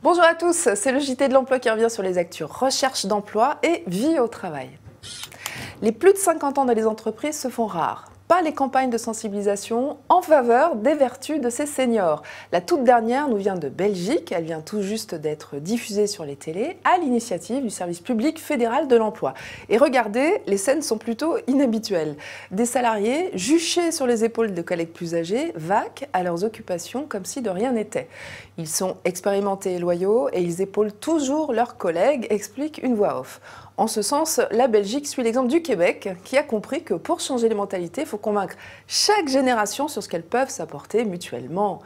Bonjour à tous, c'est le JT de l'emploi qui revient sur les actus recherche d'emploi et vie au travail. Les plus de 50 ans dans les entreprises se font rares pas les campagnes de sensibilisation en faveur des vertus de ces seniors. La toute dernière nous vient de Belgique, elle vient tout juste d'être diffusée sur les télés à l'initiative du service public fédéral de l'emploi. Et regardez, les scènes sont plutôt inhabituelles. Des salariés juchés sur les épaules de collègues plus âgés, vaquent à leurs occupations comme si de rien n'était. Ils sont expérimentés et loyaux et ils épaulent toujours leurs collègues, explique une voix off. En ce sens, la Belgique suit l'exemple du Québec, qui a compris que pour changer les mentalités, il faut convaincre chaque génération sur ce qu'elles peuvent s'apporter mutuellement.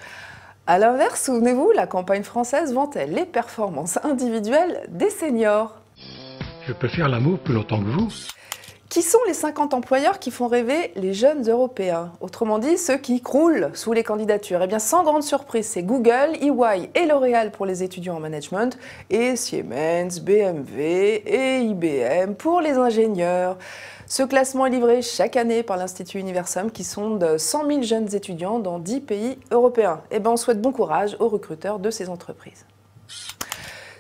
A l'inverse, souvenez-vous, la campagne française vantait les performances individuelles des seniors. Je peux faire l'amour plus longtemps que vous. Qui sont les 50 employeurs qui font rêver les jeunes Européens? Autrement dit, ceux qui croulent sous les candidatures. Eh bien, sans grande surprise, c'est Google, EY et L'Oréal pour les étudiants en management et Siemens, BMW et IBM pour les ingénieurs. Ce classement est livré chaque année par l'Institut Universum qui sonde 100 000 jeunes étudiants dans 10 pays européens. Eh bien, on souhaite bon courage aux recruteurs de ces entreprises.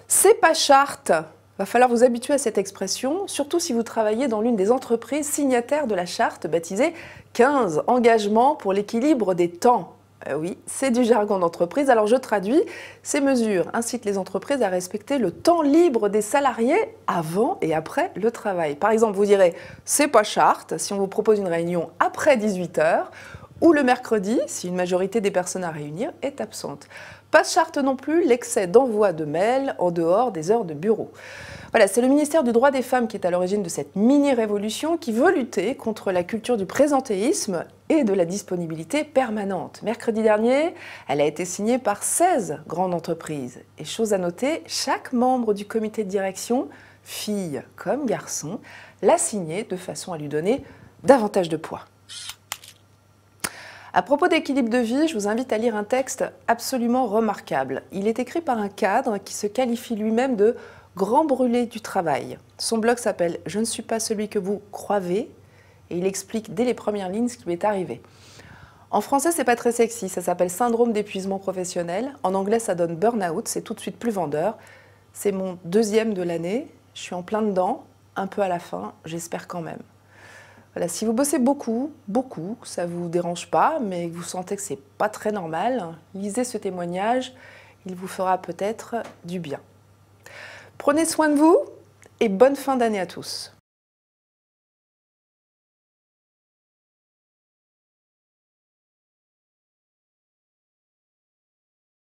C'est pas charte va falloir vous habituer à cette expression, surtout si vous travaillez dans l'une des entreprises signataires de la charte baptisée 15 engagements pour l'équilibre des temps. Euh, oui, c'est du jargon d'entreprise. Alors je traduis, ces mesures incitent les entreprises à respecter le temps libre des salariés avant et après le travail. Par exemple, vous direz c'est pas charte si on vous propose une réunion après 18 heures ou le mercredi si une majorité des personnes à réunir est absente. Pas charte non plus l'excès d'envoi de mails en dehors des heures de bureau. Voilà, c'est le ministère du droit des femmes qui est à l'origine de cette mini-révolution qui veut lutter contre la culture du présentéisme et de la disponibilité permanente. Mercredi dernier, elle a été signée par 16 grandes entreprises. Et chose à noter, chaque membre du comité de direction, fille comme garçon, l'a signée de façon à lui donner davantage de poids. À propos d'équilibre de vie, je vous invite à lire un texte absolument remarquable. Il est écrit par un cadre qui se qualifie lui-même de grand brûlé du travail. Son blog s'appelle Je ne suis pas celui que vous croyez et il explique dès les premières lignes ce qui lui est arrivé. En français, c'est pas très sexy, ça s'appelle syndrome d'épuisement professionnel. En anglais, ça donne burn-out, c'est tout de suite plus vendeur. C'est mon deuxième de l'année, je suis en plein dedans, un peu à la fin, j'espère quand même. Si vous bossez beaucoup, beaucoup, ça ne vous dérange pas, mais que vous sentez que ce n'est pas très normal, lisez ce témoignage, il vous fera peut-être du bien. Prenez soin de vous et bonne fin d'année à tous.